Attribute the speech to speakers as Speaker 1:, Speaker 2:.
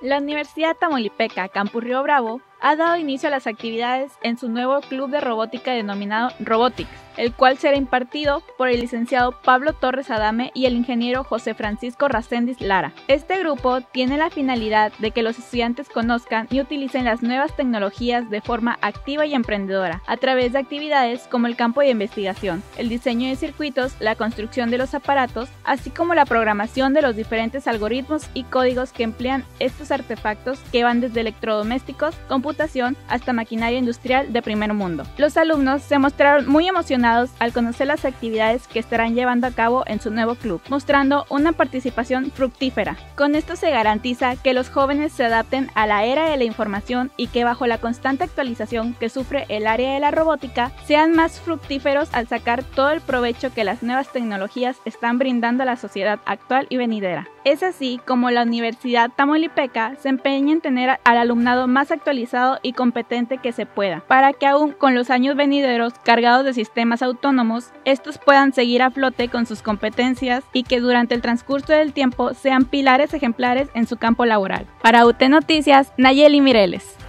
Speaker 1: La Universidad Tamaulipeca Campus Río Bravo ha dado inicio a las actividades en su nuevo club de robótica denominado Robotics, el cual será impartido por el licenciado Pablo Torres Adame y el ingeniero José Francisco Racendis Lara. Este grupo tiene la finalidad de que los estudiantes conozcan y utilicen las nuevas tecnologías de forma activa y emprendedora, a través de actividades como el campo de investigación, el diseño de circuitos, la construcción de los aparatos, así como la programación de los diferentes algoritmos y códigos que emplean estos artefactos que van desde electrodomésticos, computadoras, hasta maquinaria industrial de primer mundo. Los alumnos se mostraron muy emocionados al conocer las actividades que estarán llevando a cabo en su nuevo club, mostrando una participación fructífera. Con esto se garantiza que los jóvenes se adapten a la era de la información y que bajo la constante actualización que sufre el área de la robótica, sean más fructíferos al sacar todo el provecho que las nuevas tecnologías están brindando a la sociedad actual y venidera. Es así como la Universidad Tamaulipeca se empeña en tener al alumnado más actualizado y competente que se pueda, para que aún con los años venideros cargados de sistemas autónomos, estos puedan seguir a flote con sus competencias y que durante el transcurso del tiempo sean pilares ejemplares en su campo laboral. Para UT Noticias, Nayeli Mireles.